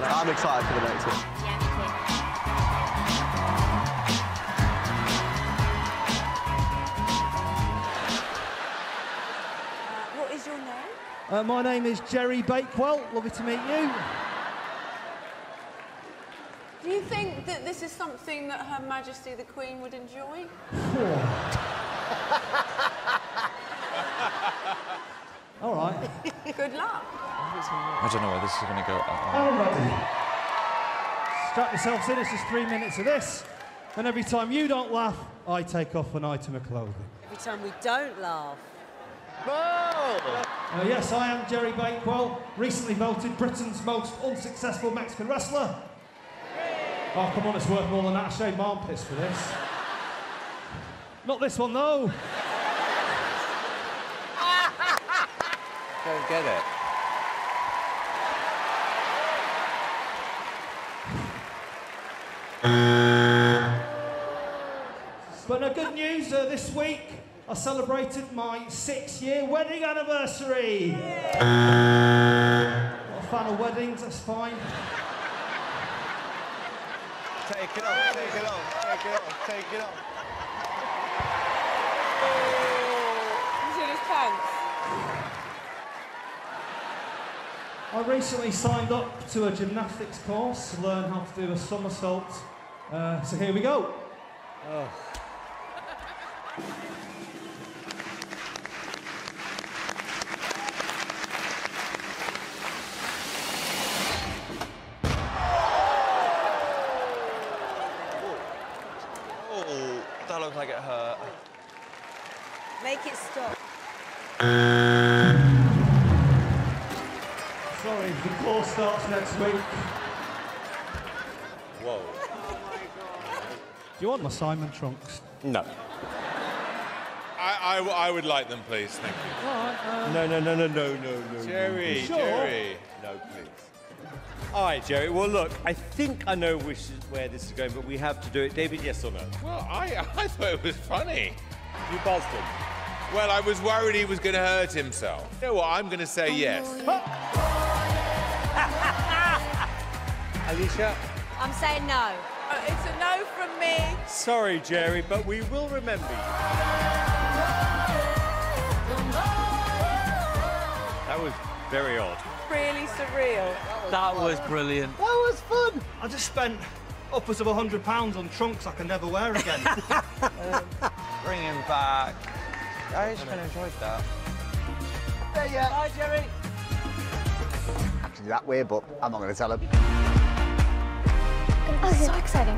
Diana. I'm excited for the next one. What is your name? Uh, my name is Jerry Bakewell. Lovely to meet you. Do you think that this is something that Her Majesty the Queen would enjoy? All right. Good luck. I don't know where this is going to go. All ready. Strap yourselves in. It's just three minutes of this. And every time you don't laugh, I take off an item of clothing. Every time we don't laugh. Uh, yes, I am Jerry Bakewell, recently voted Britain's most unsuccessful Mexican wrestler. Oh, come on, it's worth more than that. I shaved my armpits for this. Not this one, though. Don't get it. But no good news, uh, this week I celebrated my six-year wedding anniversary. Not a fan of weddings, that's fine. Take it off, take it off, take it off, take it off. I recently signed up to a gymnastics course to learn how to do a somersault. Uh, so here we go. oh, that looks like it hurt. Make it stop. Sorry, the course starts next week. Whoa. Do you want my Simon trunks? No. I, I, I would like them, please. Thank you. Uh, no, no, no, no, no, no, no. Jerry, Sure. Jerry. No, please. All right, Jerry. Well, look, I think I know which is, where this is going, but we have to do it. David, yes or no? Well, I, I thought it was funny. You buzzed him. Well, I was worried he was going to hurt himself. You know what? I'm going to say oh, yes. Alesha? I'm saying no. Uh, it's a no from me. Sorry, Jerry, but we will remember you. That was very odd. Really surreal. That was brilliant. That was fun. I just spent upwards of a hundred pounds on trunks I can never wear again. Bring him back. I just kind of enjoyed that. Bye, Jerry. Actually, that way, but I'm not going to tell him. Okay. So excited.